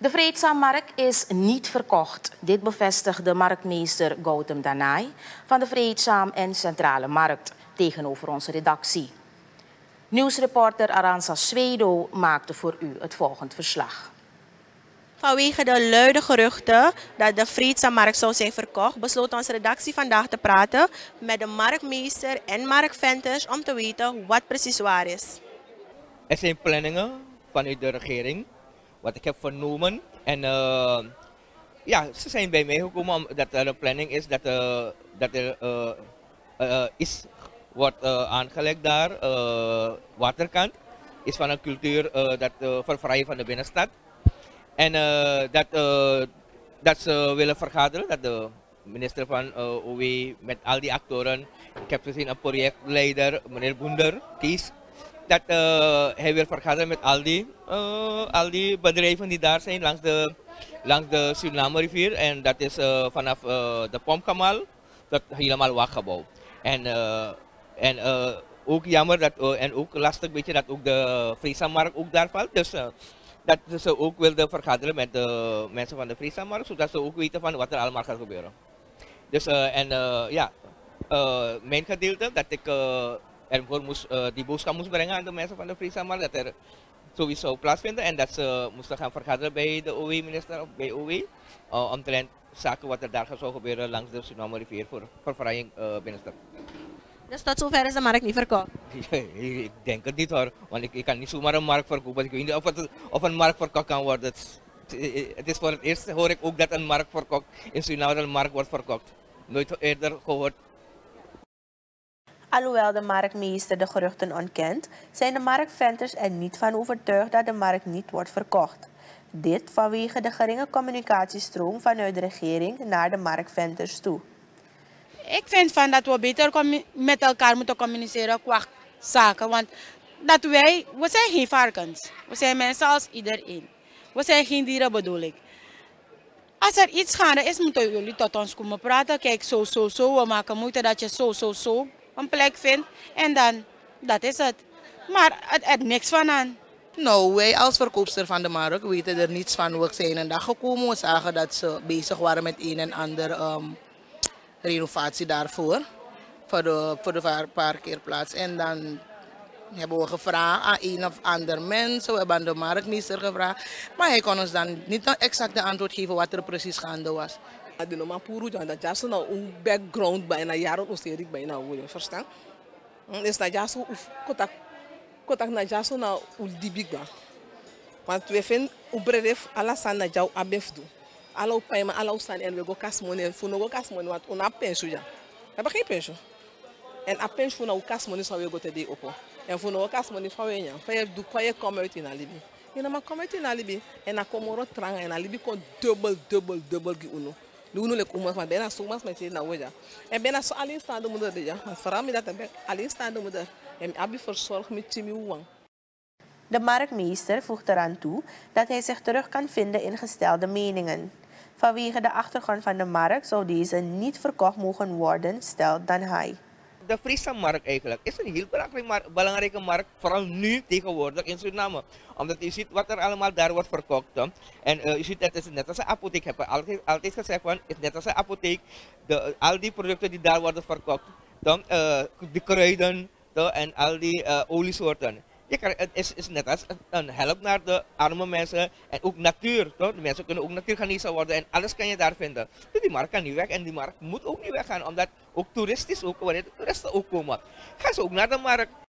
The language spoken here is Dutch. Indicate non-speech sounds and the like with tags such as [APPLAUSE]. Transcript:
De Vreedzaammarkt is niet verkocht. Dit bevestigde marktmeester Gautam Danai van de Vreedzaam en Centrale Markt tegenover onze redactie. Nieuwsreporter Aranza Swedo maakte voor u het volgende verslag. Vanwege de luide geruchten dat de Vreedzaammarkt zou zijn verkocht, besloot onze redactie vandaag te praten met de marktmeester en marktventers om te weten wat precies waar is. Er zijn planningen vanuit de regering wat ik heb vernomen. En uh, ja, ze zijn bij mij gekomen omdat er een planning is dat, uh, dat er uh, is, wordt aangelegd daar, waterkant. Is van een cultuur dat vervrijen van de binnenstad. En dat, dat ze willen vergaderen, dat de minister van OW met al die actoren, ik heb gezien een projectleider, meneer Boender, kies dat uh, hij wil vergaderen met al die, uh, al die bedrijven die daar zijn langs de, langs de Suriname rivier. En dat is uh, vanaf de Pompkamal tot helemaal Wakgebouw. En, en ook jammer dat, en ook lastig beetje dat ook de Friesamarkt ook daar valt. Dus dat ze ook wilden vergaderen met de mensen van de Friesamarkt, zodat ze ook weten van wat er allemaal gaat gebeuren. Dus en ja, mijn gedeelte dat ik ervoor moest, die boodschap moest brengen aan de mensen van de Friesamarkt dat er sowieso plaatsvinden en dat ze moesten gaan vergaderen bij de OW-minister of bij OW uh, omtrent zaken wat er daar zou gebeuren langs de Suriname rivier voor vervrijing uh, binnenstad. Dus tot zover is de markt niet verkocht? [LAUGHS] ik denk het niet hoor, want ik, ik, kan niet zomaar een markt verkopen. Ik weet niet of, het, of een markt verkocht kan worden. Het, het, is voor het eerst hoor ik ook dat een markt verkocht in Suriname een markt wordt verkocht. Nooit eerder gehoord Alhoewel de marktmeester de geruchten ontkent, zijn de marktventers er niet van overtuigd dat de markt niet wordt verkocht. Dit vanwege de geringe communicatiestroom vanuit de regering naar de marktventers toe. Ik vind van dat we beter met elkaar moeten communiceren qua zaken. Want dat wij, we zijn geen varkens. We zijn mensen als iedereen. We zijn geen dieren bedoel ik. Als er iets gaande is, moeten jullie tot ons komen praten. Kijk, zo, zo, zo. We maken moeite dat je zo, zo, zo een plek vindt. En dan, dat is het. Maar het er niks van aan. Nou, wij als verkoopster van de markt weten er niets van. We zijn een dag gekomen, we zagen dat ze bezig waren met een en ander um, renovatie daarvoor. Voor de, voor de parkeerplaats. En dan hebben we gevraagd aan een of ander mens. We hebben aan de marktmeester gevraagd. Maar hij kon ons dan niet exact de antwoord geven wat er precies gaande was. De normaal puru dan dat jaso nou een background bijna jaren osterik bijna hoe verstaan. Dus dat jaso uf kotak kotak na jaso na ul dibig ba. Want we vinden u bredef ala san na jau abef do. Ala u paima ala u san en we go kas money fu no go kas money wat una pension ja. Hebben geen pension. En a pension na u kas money so we go te de opo. En fu no go kas money fa we nya. Fa ye du kwa ye come out in alibi. Ina ma come in alibi. En a komoro tranga en alibi kon double double double gi uno. Luno le kuma ma bena so mas met na woja. En bena so alleen staan de moeder ja. Maar vooral met dat ben alleen staan de moeder. En abi verzorg met timi wang. De marktmeester voegt eraan toe dat hij zich terug kan vinden in gestelde meningen. Vanwege de achtergrond van de markt zou deze niet verkocht mogen worden, stelt Dan hij de Friese markt eigenlijk is een heel belangrijke markt, vooral nu tegenwoordig in Suriname. Omdat je ziet wat er allemaal daar wordt verkocht. En je ziet, het is net als een apotheek. Ik heb altijd, altijd gezegd, van, is net als een apotheek. De, al die producten die daar worden verkocht, dan, de kruiden en al die oliesoorten. Je kan, het is, is net als een help naar de arme mensen en ook natuur. Toch? De mensen kunnen ook natuurgenezen worden en alles kan je daar vinden. Dus die markt kan niet weg en die markt moet ook niet weggaan, omdat ook toeristisch, ook wanneer de toeristen ook komen, gaan ze ook naar de markt.